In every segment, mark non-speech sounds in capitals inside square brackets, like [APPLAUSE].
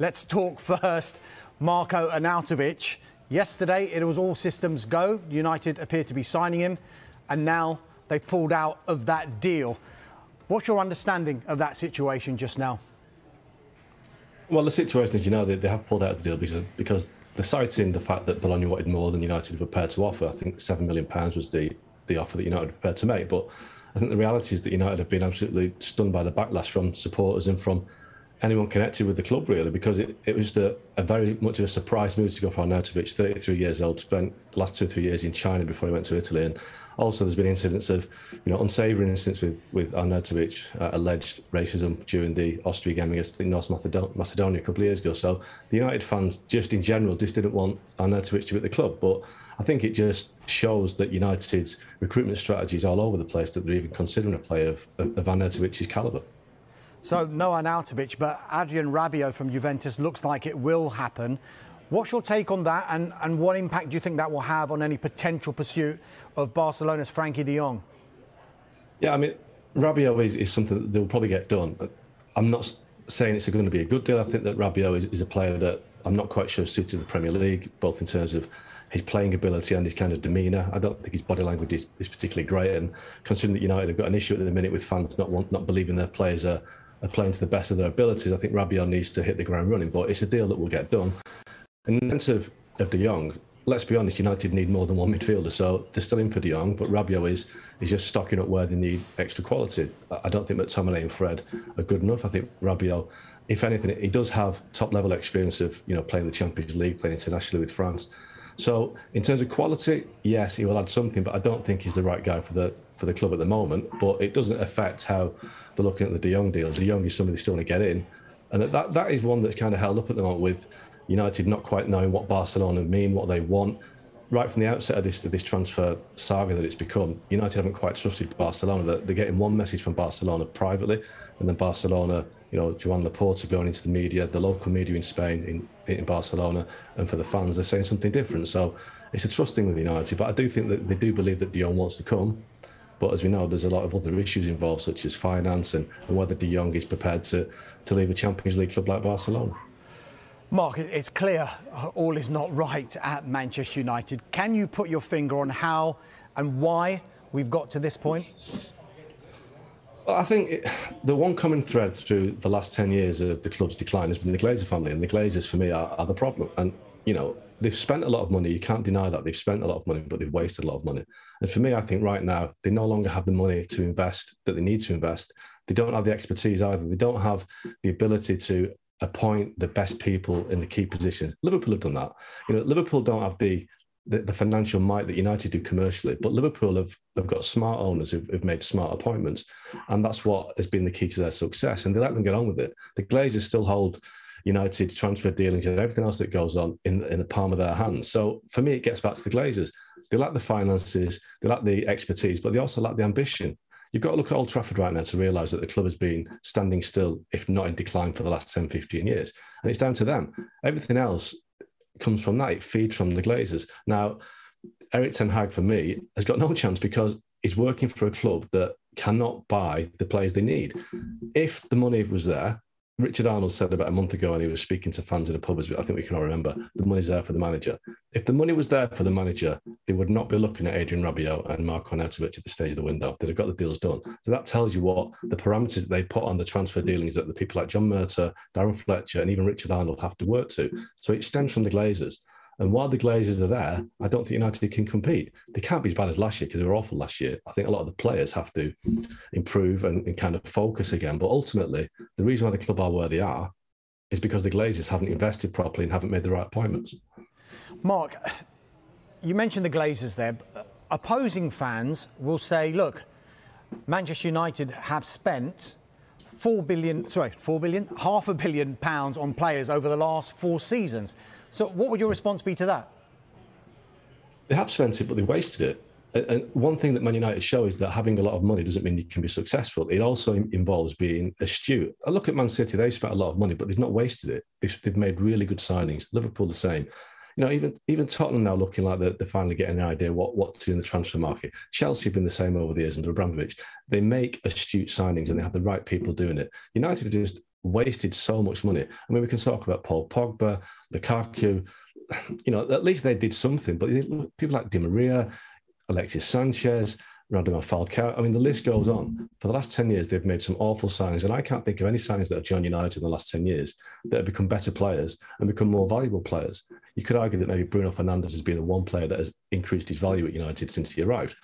Let's talk [LAUGHS] first. Marko Arnautovic. Yesterday, it was all systems go. United appeared to be signing him, and now they've pulled out of that deal. What's your understanding of that situation just now? Well, the situation is, you know, they, they have pulled out of the deal because because they're citing the fact that Bologna wanted more than United were prepared to offer. I think seven million pounds was the the offer that United were prepared to make. But I think the reality is that United have been absolutely stunned by the backlash from supporters and from anyone connected with the club, really, because it, it was a very much of a surprise move to go for Arnautovic, 33 years old, spent the last two or three years in China before he went to Italy. And also, there's been incidents of, you know, unsavoury incidents with, with Arnautovic, uh, alleged racism during the Austria game against North Macedonia a couple of years ago. So the United fans, just in general, just didn't want Arnautovic to be at the club. But I think it just shows that United's recruitment strategy is all over the place, that they're even considering a player of, of, of Arnautovic's calibre. So no Arnautovic, but Adrien Rabiot from Juventus looks like it will happen. What's your take on that, and, and what impact do you think that will have on any potential pursuit of Barcelona's Frenkie de Jong? Yeah, I mean, Rabiot is, is something that they'll probably get done. I'm not saying it's going to be a good deal. I think that Rabiot is, is a player that I'm not quite sure suited to the Premier League, both in terms of his playing ability and his kind of demeanour. I don't think his body language is, is, particularly great. And considering that United have got an issue at the minute with fans not want, not believing their players are, are playing to the best of their abilities, I think Rabiot needs to hit the ground running. But it's a deal that will get done. In the sense of, of De Jong, let's be honest, United need more than one midfielder. So they're still in for De Jong, but Rabiot is, is just stocking up where they need extra quality. I don't think McTominay and Fred are good enough. I think Rabiot, if anything, he does have top level experience of you know playing the Champions League, playing internationally with France. So in terms of quality, yes, he will add something, but I don't think he's the right guy for the for the club at the moment. But it doesn't affect how they're looking at the De Jong deal. De Jong is somebody they still want to get in, and that that is one that's kind of held up at the moment with United not quite knowing what Barcelona mean, what they want. Right from the outset of this this transfer saga that it's become, United haven't quite trusted Barcelona. They're, they're getting one message from Barcelona privately, and then Barcelona, you know, Joan Laporta going into the media, the local media in Spain, in in Barcelona, and for the fans, they're saying something different. So it's a trusting with United, but I do think that they do believe that De Jong wants to come. But as we know, there's a lot of other issues involved, such as finance and, and whether De Jong is prepared to, to leave a Champions League club like Barcelona. Mark, it's clear uh, all is not right at Manchester United. Can you put your finger on how and why we've got to this point? Well, I think it, the one common thread through the last 10 years of the club's decline has been the Glazer family, and the Glazers, for me, are, are the problem. And, you know, they've spent a lot of money. You can't deny that. They've spent a lot of money, but they've wasted a lot of money. And for me, I think right now, they no longer have the money to invest that they need to invest. They don't have the expertise either. They don't have the ability to appoint the best people in the key positions. Liverpool have done that. You know, Liverpool don't have the the, the, financial might that United do commercially. But Liverpool have, have got smart owners who've, who've, made smart appointments. And that's what has been the key to their success. And they let them get on with it. The Glazers still hold United transfer dealings and everything else that goes on in, in the palm of their hands. So for me, it gets back to the Glazers. They lack the finances, they lack the expertise, but they also lack the ambition. You've got to look at Old Trafford right now to realise that the club has been standing still, if not in decline, for the last 10, 15 years. And it's down to them. Everything else comes from that. It feeds from the Glazers. Now, Erik Ten Hag, for me, has got no [LAUGHS] chance because he's working for a club that cannot buy the players they need. If the money was there, Richard Arnold said about a month ago when he was speaking to fans in a pub, as I think we can all remember, the money's there for the manager. If the money was there for the manager, they would not be looking at Adrien Rabiot and Marko Arnautovic at the stage of the window. They'd have got the deals done. So that tells you what the parameters that they put on the transfer dealings that the people like John Murtough, Darren Fletcher, and even Richard Arnold have to work to. So it stems from the Glazers. And while the Glazers are there, I don't think United can compete. They can't be as bad as last year because they were awful last year. I think a lot of the players have to improve and, and kind of focus again. But ultimately, the reason why the club are where they are is because the Glazers haven't invested properly and haven't made the right appointments. Mark, you mentioned the Glazers there. Opposing fans will say, look, Manchester United have spent four billion, sorry, four billion, half a billion pounds on players over the last four seasons. So, what would your response be to that? They have spent it, but they wasted it. And one thing that Man United show is that having a lot of money doesn't mean you can be successful. It also involves being astute. I look at Man City; they've spent a lot of money, but they've not wasted it. They've, they've made really good signings. Liverpool the same. You know, even even Tottenham now looking like they're, they're finally getting an idea what what to do in the transfer market. Chelsea have been the same over the years under Abramovich. They make astute signings and they have the right people doing it. United have just wasted so much money. I mean, we can talk about Paul Pogba, Lukaku. [SIGHS] You know, at least they did something. But people like Di Maria, Alexis Sanchez, Radamel Falcao. I mean, the list goes on. For the last 10 years, they've made some awful signings. And I can't think of any signings that have joined United in the last 10 years that have become better players and become more valuable players. You could argue that maybe Bruno Fernandes has been the one player that has increased his value at United since he arrived.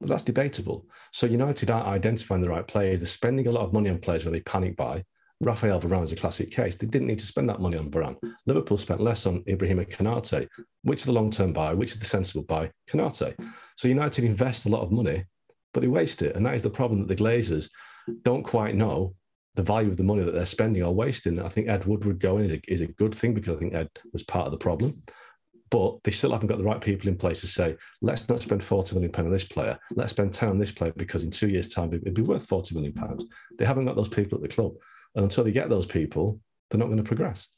But that's debatable. So United aren't identifying the right players. They're spending a lot of money on players where they panic buy. Rafael Varane is a classic case. They didn't need to spend that money on Varane. Liverpool spent less on Ibrahima Konate. Which is the long-term buy? Which is the sensible buy? Konate. So United invest a lot of money but they waste it. And that is the problem that the Glazers don't quite know the value of the money that they're spending or wasting. I think Ed Woodward going is a, is a good thing because I think Ed was part of the problem. But they still haven't got the right people in place to say, let's not spend 40 million pounds on this player. Let's spend 10 on this player because in two years' time, it'd be worth 40 million pounds. They haven't got those people at the club. And until they get those people, they're not going to progress.